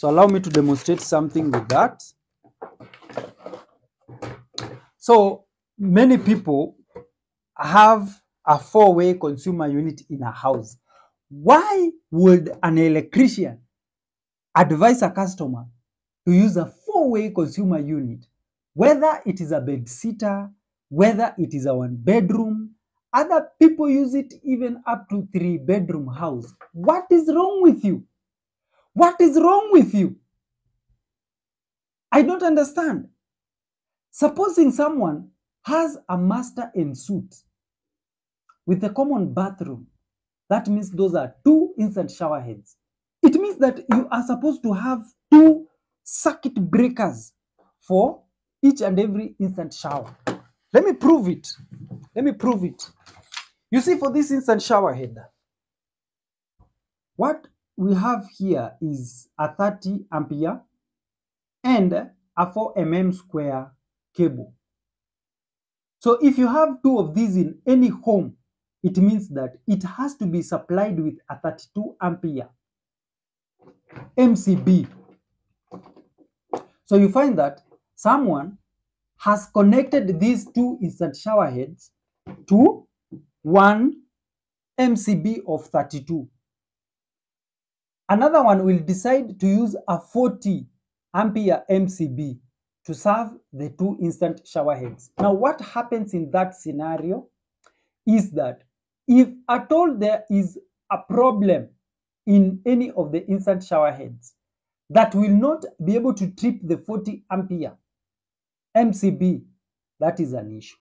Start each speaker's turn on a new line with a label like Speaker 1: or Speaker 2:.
Speaker 1: So allow me to demonstrate something with that. So many people have a four-way consumer unit in a house. Why would an electrician advise a customer to use a four-way consumer unit, whether it is a bed sitter, whether it is a one bedroom, other people use it even up to three bedroom house. What is wrong with you? What is wrong with you? I don't understand. Supposing someone has a master en suite with a common bathroom, that means those are two instant shower heads. It means that you are supposed to have two circuit breakers for each and every instant shower. Let me prove it. Let me prove it. You see, for this instant shower head, what we have here is a 30 ampere and a 4 mm square cable. So if you have two of these in any home, it means that it has to be supplied with a 32 ampere MCB. So you find that someone has connected these two instant shower heads to one MCB of 32. Another one will decide to use a 40 ampere MCB to serve the two instant shower heads. Now, what happens in that scenario is that if at all there is a problem in any of the instant shower heads that will not be able to trip the 40 ampere MCB, that is an issue.